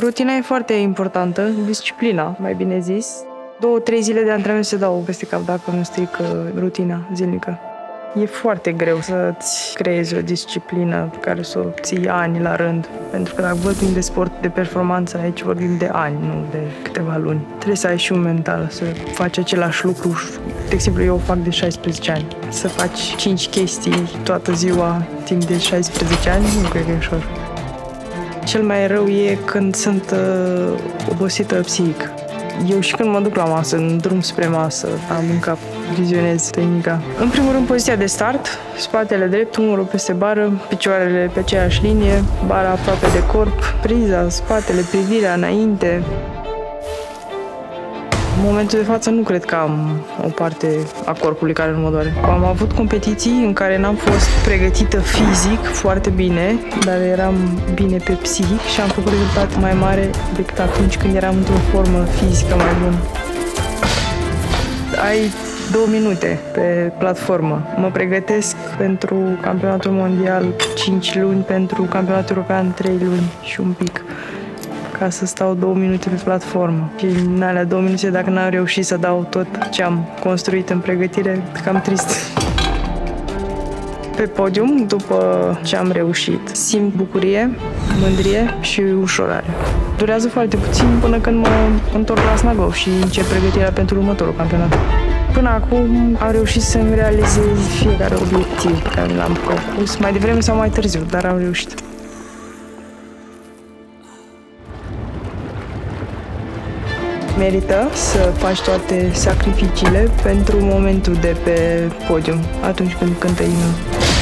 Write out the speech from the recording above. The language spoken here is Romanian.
Rutina e foarte importantă, disciplina, mai bine zis. Două, trei zile de antrenament se dau peste cap dacă nu strică rutina zilnică. E foarte greu să-ți creezi o disciplină pe care să o ții ani la rând. Pentru că dacă vorbim de sport de performanță, aici vorbim de ani, nu de câteva luni. Trebuie să ai și un mental, să faci același lucru. De exemplu, eu o fac de 16 ani. Să faci 5 chestii toată ziua, timp de 16 ani, nu cred că e ușor. Cel mai rău e când sunt uh, obosită psihic. Eu și când mă duc la masă, în drum spre masă, am în cap, vizionez tehnica. În primul rând, poziția de start, spatele drept, umărul peste bară, picioarele pe aceeași linie, bara aproape de corp, priza, spatele, privirea înainte, în momentul de față nu cred că am o parte a corpului care nu mă doare. Am avut competiții în care n-am fost pregătită fizic foarte bine, dar eram bine pe psihic și am făcut rezultate mai mare decât atunci când eram într-o formă fizică mai bună. Ai două minute pe platformă. Mă pregătesc pentru campionatul mondial 5 luni, pentru campionatul european 3 luni și un pic ca să stau două minute pe platformă. Și în alea două minute, dacă n-am reușit să dau tot ce am construit în pregătire, cam trist. Pe podium, după ce am reușit, simt bucurie, mândrie și ușurare. Durează foarte puțin până când mă întorc la Snagov și încep pregătirea pentru următorul campionat. Până acum am reușit să-mi realizez fiecare obiectiv pe care l-am propus, mai devreme sau mai târziu, dar am reușit. Merită să faci toate sacrificiile pentru momentul de pe podium, atunci când cântă imnul.